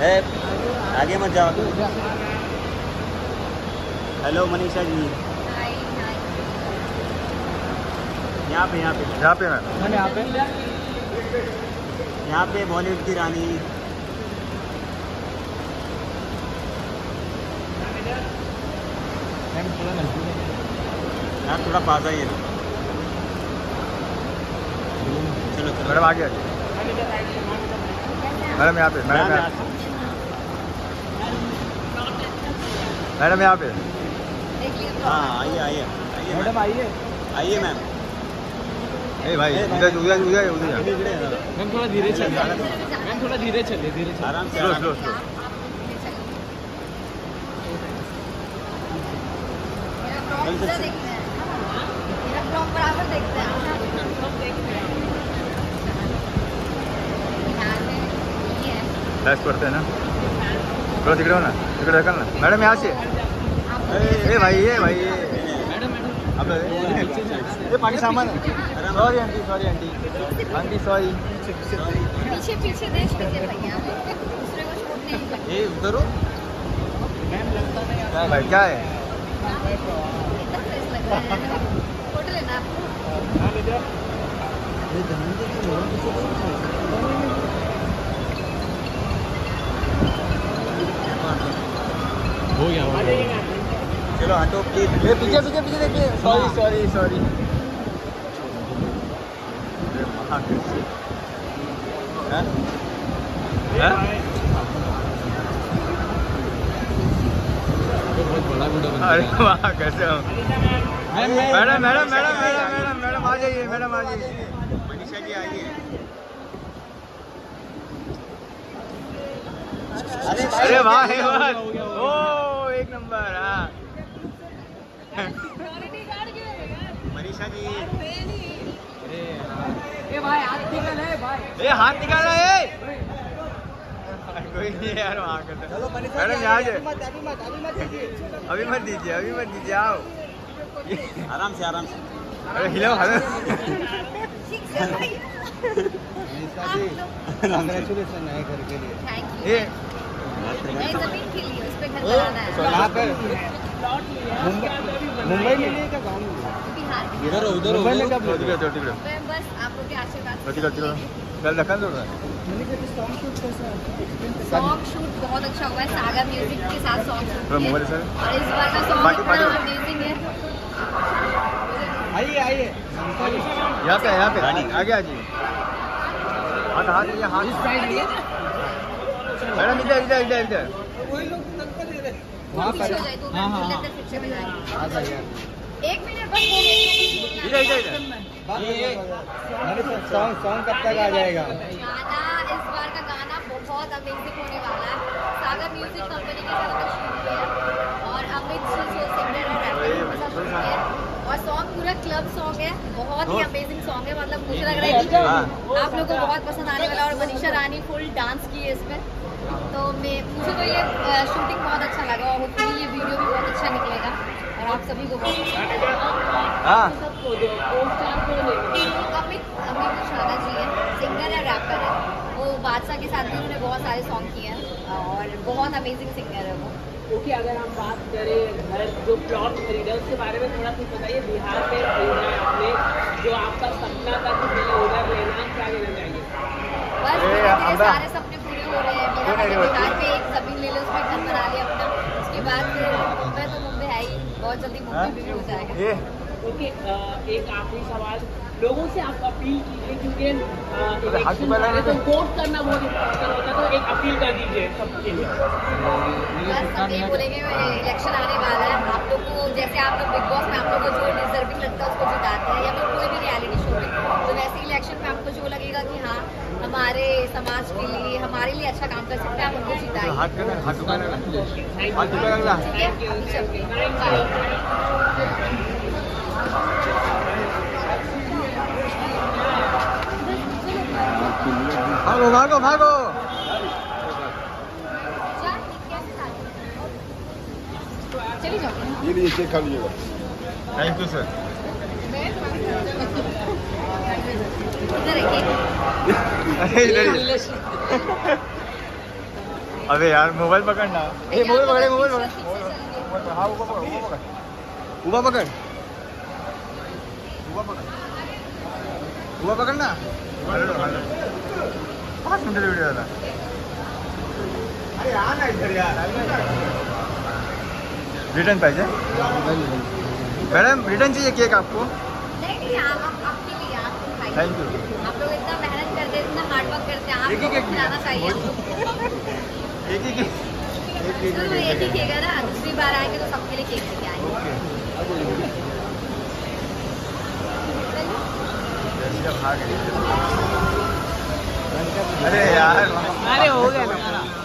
ए, आगे मत जाओ। हेलो मनीषा जी। यहाँ पे यहाँ पे। यहाँ पे मैम यहाँ पे। यहाँ पे बॉलीवुड की रानी। यार थोड़ा पास आइए चलो चलो। मैडम आगे मैडम यहाँ पे मैडम मैम, यहाँ मैडम यहाँ पे। हाँ आइए आइए मैडम आइए। आइए मैम। ए भाई उधर उधर उधर उधर है। मैम थोड़ा धीरे चलिए। मैम थोड़ा धीरे चलिए धीरे चलिए। आराम से स्लो स्लो। स्लो फ्लैश करते हैं ना। थोड़ा तिकडे हो ना? तिकडे ढकल ना मैडम यहाँ से। ए भाई ये भाई ये आपलं पाणी सामान sorry aunty sorry aunty. Aunty sorry पीछे पीछे देख लीजिए भैया। दूसरे को हो गया चलो हटो पीछे पीछे पीछे देखिए सॉरी सॉरी सॉरी अरे वाह कैसे हो? Madam madam madam madam madam madam आ जाइए मैडम आ जाइए। मनीषा जी आइए। अरे वाह वाह ओ! एक नंबर हाँ। मनीषा जी। ए भाई हाथ निकल है भाई। ए हाथ निकाला ए। कोई नहीं यार वहाँ करते मैडम यहाँ से। अभी मत दीजिए। अभी मत दीजिए आओ। आराम से आराम से। अरे हिलाओ हलो। ठीक से भाई। कंग्रेचुलेसन नए घर के लिए। थैंक यू ये के लिए उस पे घर बनाना है। यहाँ पे मुंबई में लिए क्या गाँव में? बिहार इधर उधर मुंबई में उधर कब तो तो बस आप लोग के आशीर्वाद तो टिकट टिकट कल दखन दो सॉन्ग शूट बहुत अच्छा हुआ है सागा म्यूज़िक के साथ सॉन्ग शूट किया मोबाइल सर और इस बार का सॉन्ग पार्टी- इतना अमेजिंग है। आइए आइए। यहाँ पे यहाँ पे। आगे आ जाइए। हाथ हाथ ये हाथ। इस साइड मैडम इधर इधर इधर इधर। वहाँ हो। हाँ हाँ हाँ एक मिनट बस दो इधर इधर इधर। सॉन्ग सॉन्ग कब तक आ जाएगा? गाना इस बार का गाना बहुत अमेजिंग होने वाला है। सागर म्यूज़िक कंपनी के साथ और अमित सिंह सिंगर और सॉन्ग पूरा क्लब सॉन्ग है बहुत ही अमेजिंग सॉन्ग है मतलब मुझे लग रहा है कि हाँ। आप लोगों को बहुत पसंद आने वाला और मनीषा रानी फुल डांस की है इसमें। तो मैं मुझे तो ये शूटिंग बहुत अच्छा लगा और होपफुली ये वीडियो भी बहुत अच्छा निकलेगा और आप सभी को बहुत अच्छा अमित अमित कुशवाहा जी है सिंगर है रैपर है। वो बादशाह के साथ भी उन्होंने बहुत सारे सॉन्ग किए हैं और बहुत अमेजिंग सिंगर है वो। ओके अगर हम बात करें घर जो प्लॉट खरीदा उसके बारे में थोड़ा कुछ बताइए। बिहार में खरीदा है आपने जो आपका सपना था कि पहले ओनर लेना क्या लेना चाहिए? बस। सारे सपने पूरे हो रहे हैं। मेरा? बिहार पे एक ज़मीन ले लो उसमें घर बना लिया अपना। उसके बाद फिर मुंबई तो मुंबई है ही। बहुत जल्दी मुंबई भी हो जाएगा। ओके एक आखिरी सवाल। लोगों से आप अपील कीजिए क्योंकि इलेक्शन तो वोट करना बहुत इम्पोर्टेंट होता है तो एक अपील कर दीजिए सबके लिए। ये बोलेंगे इलेक्शन आने वाला है। आप लोग को जैसे आप लोग बिग बॉस में आप लोग को जो डिजर्विंग लगता है उसको जिताते हैं। या फिर कोई भी रियलिटी शो में। तो वैसे इलेक्शन में आपको जो लगेगा कि हाँ हमारे समाज के लिए हमारे लिए अच्छा काम कर सकते हैं आप उनको जिताइए। हाथ करना हाथ दुकान हाथ दुकान ना ठीक है अभी चलते हैं बाय भागो भागो भागो चली लीजिए चेक कर लीजिएगा। थैंक यू सर अरे यार मोबाईल पकड ना। ए मोबाईल पकड ए, मोबाईल पकड. हा पकड उभा पकड। उभा पकड? उभा पकड। उभा पकड ना? हॅलो हॅलो पाच मिनिटाचा व्हिडिओ झाला अरे नाही यार। रिटर्न पाहिजे मैडम रिटर्न चाहिए केक आपको? नहीं नहीं आप आप- आपके लिए आप खाइए थैंक यू आप लोग इतना मेहनत करते हैं इतना हार्ड वर्क करते हैं आप एक ही केक। एक ही केक ही ना दूसरी बार आएँगे तो सबके लिए केक लेके आएँगे। अरे यार। अरे हो गया ना।